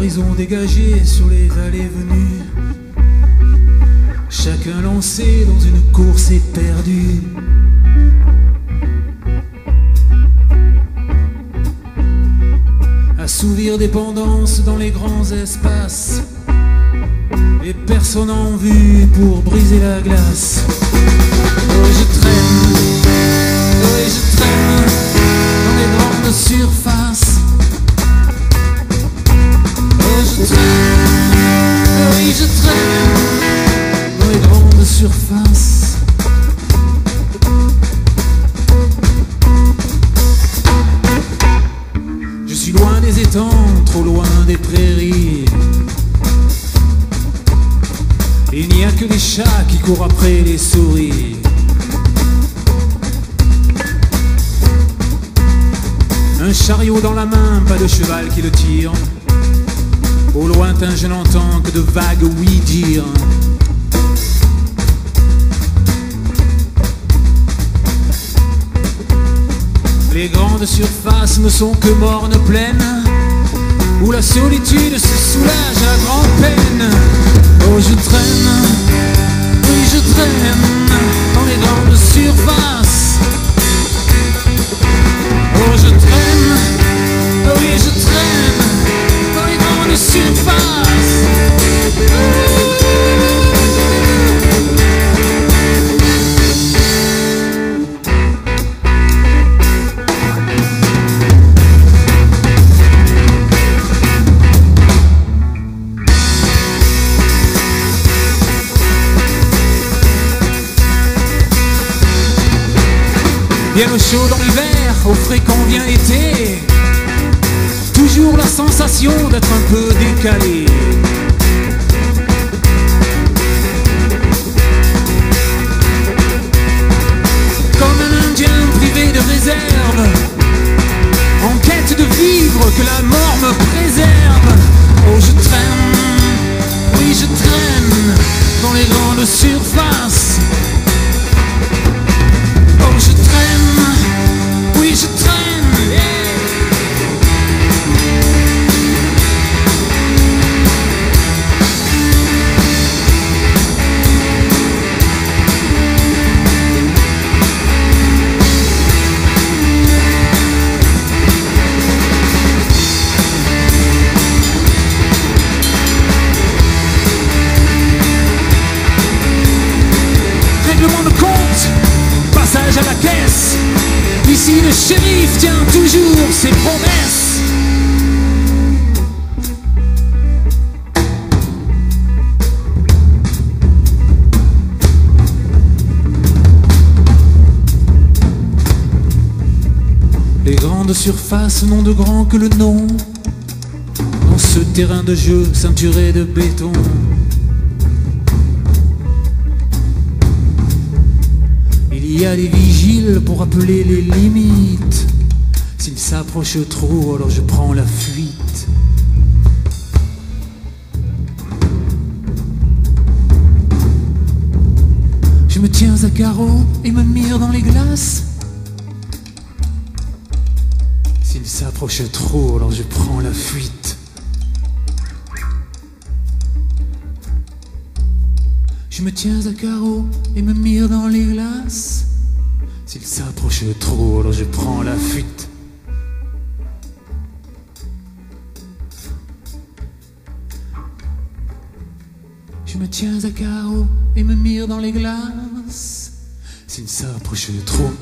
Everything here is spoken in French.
horizons dégagés sur les allées-venues. Chacun lancé dans une course éperdue. Assouvir dépendance dans les grands espaces. Et personne en vue pour briser la glace. Je traîne, suis loin des étangs, trop loin des prairies. Il n'y a que des chats qui courent après les souris. Un chariot dans la main, pas de cheval qui le tire. Au lointain, je n'entends que de vagues oui dire. Surfaces ne sont que mornes plaines, où la solitude se soulage à grand-peine. Oh, je traîne, Bien au chaud dans l'hiver, au frais quand vient l'été. Toujours la sensation d'être un peu décalé. Règlement de compte, passage à la caisse. Ici, le shérif tient toujours ses promesses. Les grandes surfaces n'ont de grand que le nom. Dans ce terrain de jeu ceinturé de béton. Il y a des vigiles pour appeler les limites. S'ils s'approchent trop, alors je prends la fuite. Je me tiens à carreau et me mire dans les glaces. S'ils s'approchent trop, alors je prends la fuite. Je me tiens à carreau et me mire dans les glaces. S'il s'approche trop, alors je prends la fuite. Je me tiens à carreau et me mire dans les glaces. S'il s'approche trop,